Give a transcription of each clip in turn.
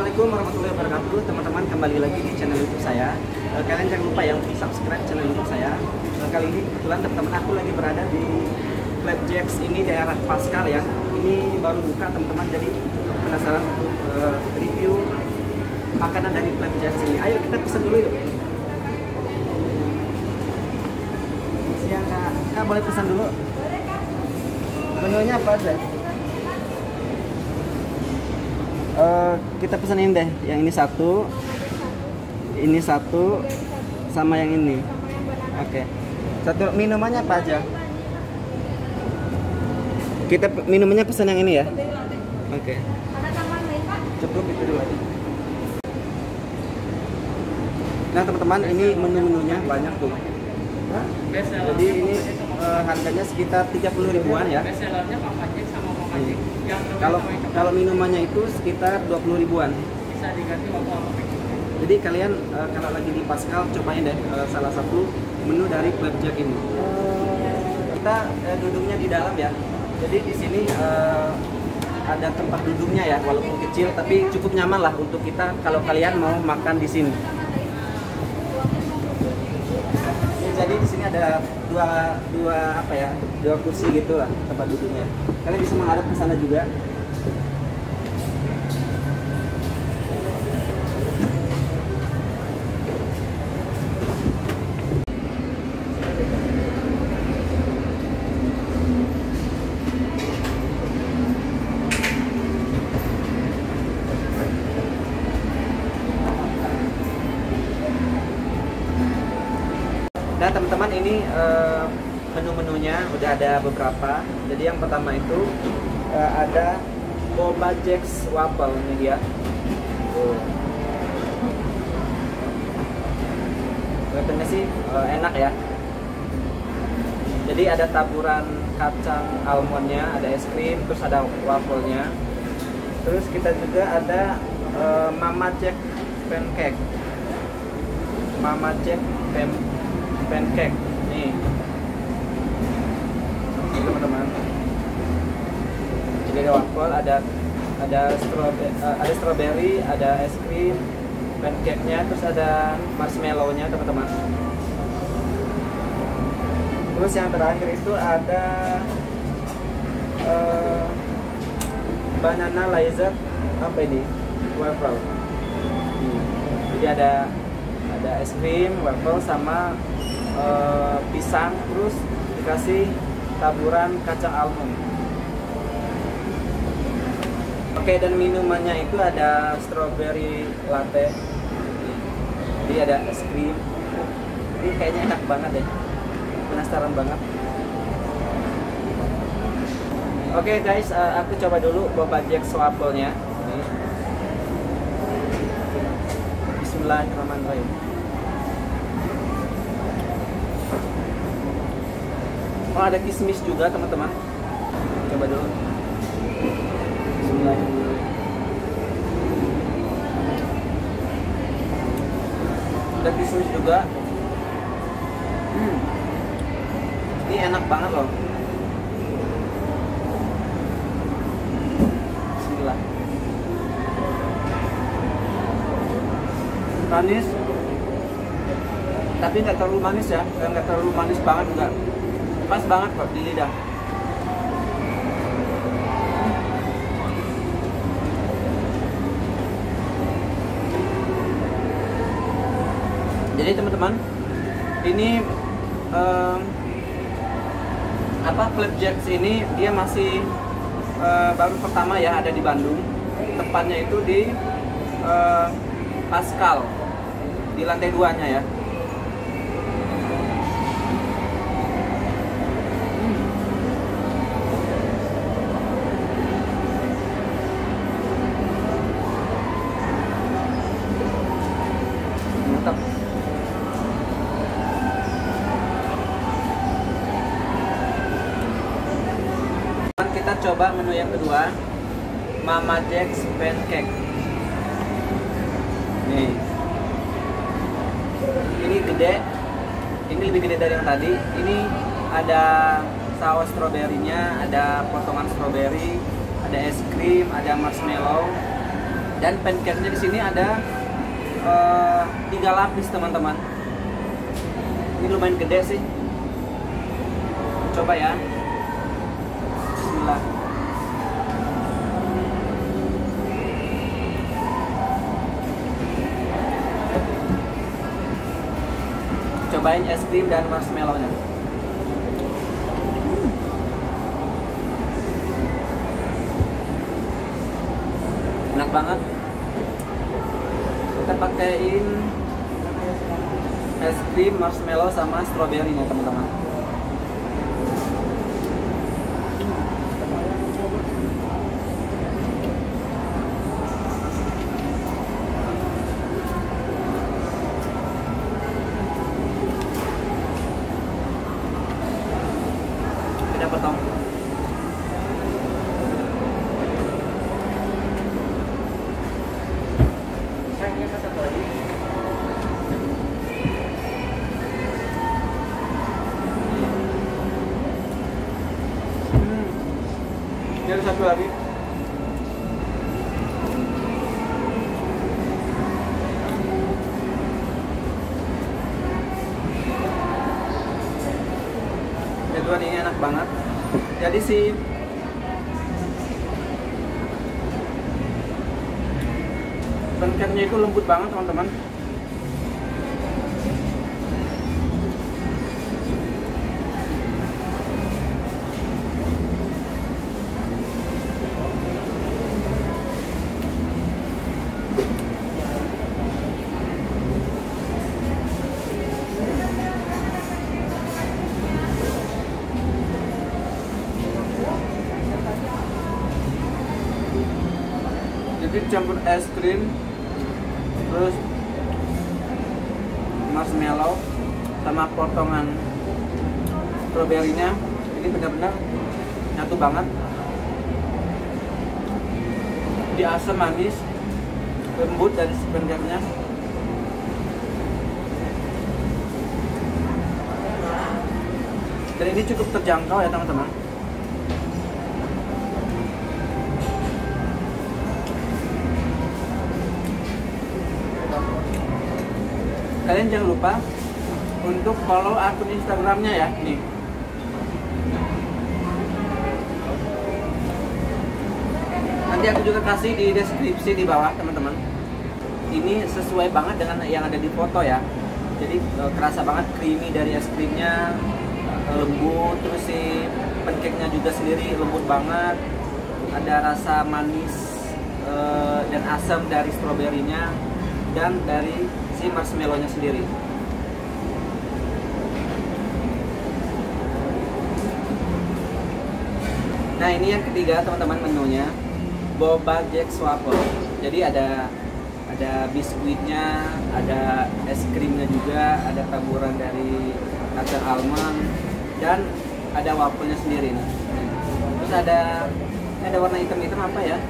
Assalamualaikum warahmatullahi wabarakatuh teman-teman kembali lagi di channel YouTube saya. Eh, Kalian jangan lupa ya untuk subscribe channel YouTube saya. Eh, Kali ini kebetulan teman-teman aku lagi berada di Flapjacks ini daerah Pascal ya. Ini baru buka teman-teman jadi penasaran untuk eh, review makanan dari Flapjacks ini. Ayo kita pesan dulu yuk. Siang kak, kak boleh pesan dulu. Menunya apa aja? Eh, kita pesenin deh yang ini satu ini satu sama yang ini. Oke. Satu minumannya apa aja? Kita minumannya pesan yang ini ya? Oke. Cukup itu dulu. Aja nah teman-teman ini menu-menunya banyak tuh. Jadi ini eh, harganya sekitar 30 ribuan ya. Bestsellernya sama. Kalau kalau minumannya itu sekitar 20 ribuan bisa diganti waktu apa Jadi kalian eh, kalau lagi di Pascal cobain deh eh, salah satu menu dari Flapjack ini. Kita eh, duduknya di dalam ya. Jadi di sini eh, ada tempat duduknya ya, walaupun kecil tapi cukup nyaman lah untuk kita kalau kalian mau makan di sini. Ya, jadi di sini ada dua dua apa ya, dua kursi gitu lah tempat duduknya. Kalian bisa menghadap ke sana juga. Eh, menu-menunya udah ada beberapa. Jadi yang pertama itu eh, ada Boba Jacks Waffle ini dia. Tuh. Kelihatannya sih eh, enak ya. Jadi ada taburan kacang almondnya, ada es krim, terus ada wafelnya. Terus kita juga ada eh, Mama Jack pancake. Mama Jack pan- pancake. Nih. Ini teman-teman. Jadi ada waffle, ada ada strawberry, ada strawberry, ada es krim, pancake-nya, terus ada marshmallow-nya, teman-teman. Terus yang terakhir itu ada eh, banana laser apa ini? Waffle. Jadi ada ada es krim, waffle sama eh, pisang, terus dikasih taburan kacang almond. Oke dan minumannya itu ada strawberry latte. Jadi ada es krim. Ini kayaknya enak banget deh. Penasaran banget. Oke guys, eh, aku coba dulu boba jack. Ini. Bismillahirrahmanirrahim. Oh ada kismis juga teman-teman. Coba dulu. Bismillahirrahmanirrahim. Ada kismis juga. Hmm. Ini enak banget loh. Bismillah. Manis. Tapi nggak terlalu manis ya, nggak terlalu manis banget juga. Pas banget kok di lidah. Jadi teman-teman, ini em, apa Flapjacks ini dia masih eh, baru pertama ya ada di Bandung. Tepatnya itu di eh, Pascal di lantai duanya ya. Kita coba menu yang kedua, Mama Jack's Pancake. Nih, ini gede, ini lebih gede dari yang tadi. Ini ada saus stroberinya, ada potongan stroberi, ada es krim, ada marshmallow. Dan pancake-nya di sini ada eh, tiga lapis teman-teman. Ini lumayan gede sih. Coba ya. Cobain es krim dan marshmallow-nya. enak banget kita pakaiin es krim marshmallow sama strawberry nya teman-teman Ya Tuhan ini enak banget. Jadi si pancake-nya itu lembut banget teman-teman. Campur es krim, terus marshmallow sama potongan stroberinya. Ini benar-benar nyatu banget. Di asam manis lembut dari sebenarnya. Dan ini cukup terjangkau ya teman-teman kalian jangan lupa untuk follow akun Instagramnya ya nih. Nanti aku juga kasih di deskripsi di bawah teman-teman. Ini sesuai banget dengan yang ada di foto ya. Jadi eh, kerasa banget creamy dari es krimnya eh, lembut terus si pancake-nya juga sendiri lembut banget. Ada rasa manis eh, dan asam dari stroberinya dan dari si marshmallow-nya sendiri Nah ini yang ketiga teman-teman menunya Boba Jack Waffle. Jadi ada ada biskuitnya, ada es krimnya juga, ada taburan dari kacang almond dan ada wafelnya sendiri nih. Terus ada ada warna hitam-hitam apa ya?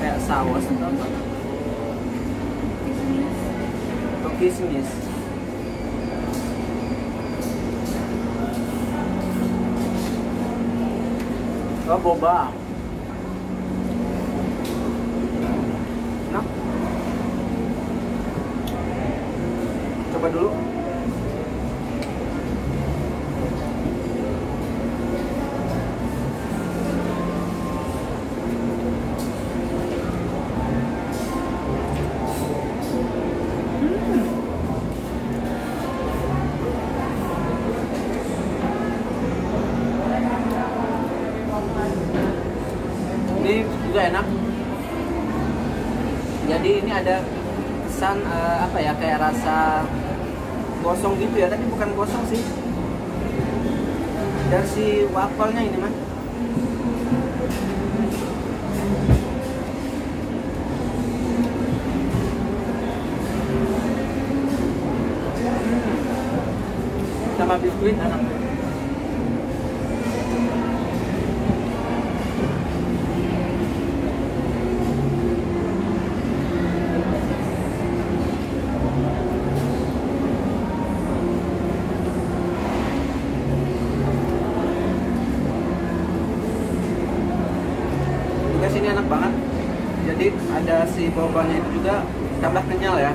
Kayak saus atau apa? Oh, kismis. Oh, boba. Coba dulu. Gosong gitu ya, tapi bukan gosong sih. Dan si wafelnya ini mah. Sama biskuit enak. Juga sini enak banget. Jadi ada si bobanya itu juga tambah kenyal ya.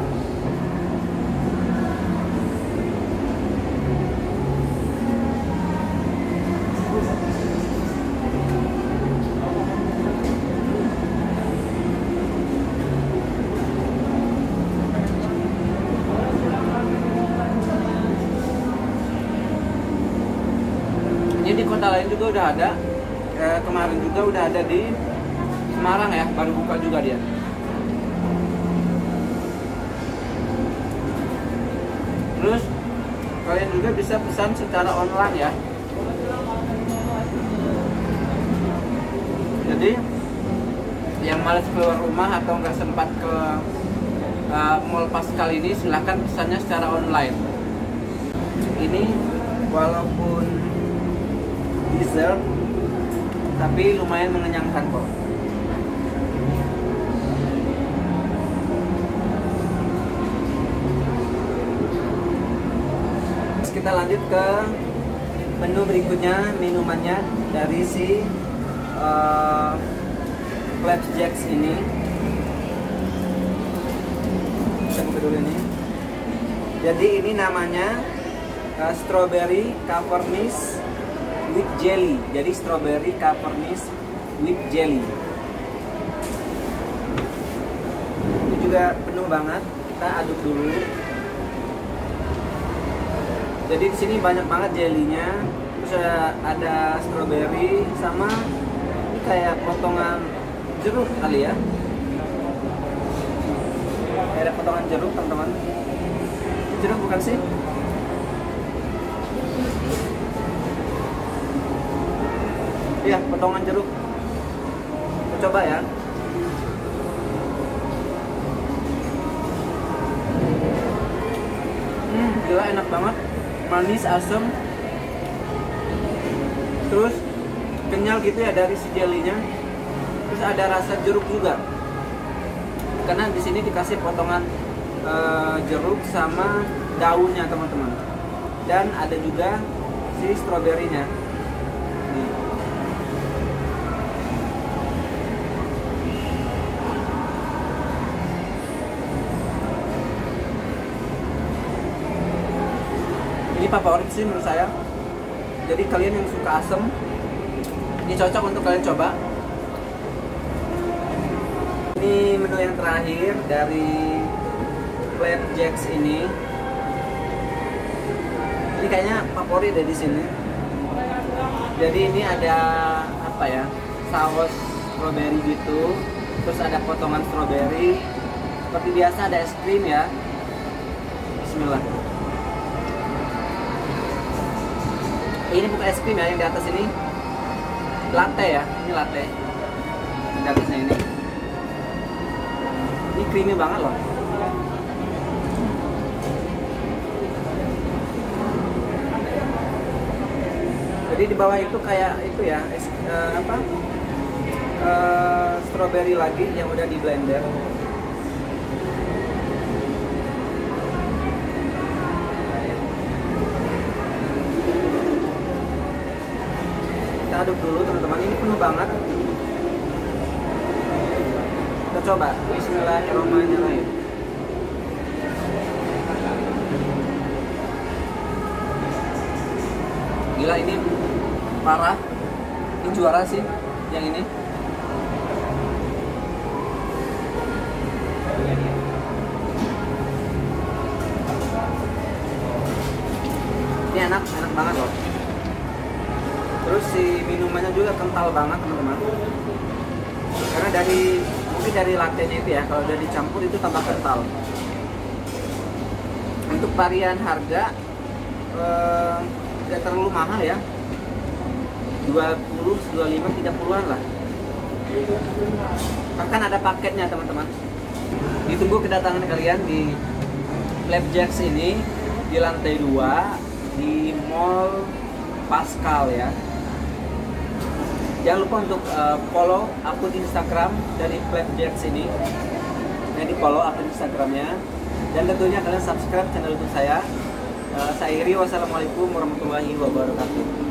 Lain juga udah ada. Eh, kemarin juga udah ada di Semarang ya baru buka juga dia terus kalian juga bisa pesan secara online ya. Jadi yang males keluar rumah atau nggak sempat ke uh, mall pas kali ini silahkan pesannya secara online. Ini walaupun dessert tapi lumayan mengenyangkan kok kita lanjut ke menu berikutnya minumannya dari si uh, Flapjacks ini. Kita dulu ini. Jadi ini namanya uh, strawberry cavernis with jelly. Jadi strawberry cavernis with jelly. Ini juga penuh banget. Kita aduk dulu jadi di sini banyak banget jelinya terus ada, strawberry sama ini kayak potongan jeruk kali ya ada potongan jeruk teman-teman jeruk bukan sih Iya, potongan jeruk. Kita coba ya. Hmm, gila enak banget. Manis, asam. Terus kenyal gitu ya dari si jelinya. Terus ada rasa jeruk juga. Karena di sini dikasih potongan eh, jeruk sama daunnya teman-teman. Dan ada juga si stroberinya. Favorit sih menurut saya. Jadi kalian yang suka asem ini cocok untuk kalian coba. Ini menu yang terakhir dari Flapjacks ini. Ini kayaknya favorit di sini. Jadi ini ada apa ya saus strawberry gitu. Terus ada potongan strawberry. Seperti biasa ada es krim ya. Bismillah ini bukan es krim ya yang di atas ini. Latte ya ini latte. Di atasnya ini. Ini creamy banget loh. Jadi di bawah itu kayak itu ya es, eh, apa? Eh, strawberry lagi yang udah di blender aduk dulu teman-teman. Ini penuh banget. Kita coba. Bismillahirrahmanirrahim. Gila ini parah. Ini juara sih yang ini ini minumannya juga kental banget teman-teman. Karena dari mungkin dari latte nya itu ya kalau udah dicampur itu tambah kental. Untuk varian harga eh, tidak terlalu mahal ya. 20, 25, 30an lah. Bahkan ada paketnya teman-teman. Ditunggu kedatangan kalian di Flapjacks ini di lantai 2 di Mall Pascal ya jangan lupa untuk uh, follow akun Instagram dari Flapjacks ini. Nah di follow akun Instagramnya. Dan tentunya kalian subscribe channel YouTube saya. Uh, saya Iri. Wassalamualaikum warahmatullahi wabarakatuh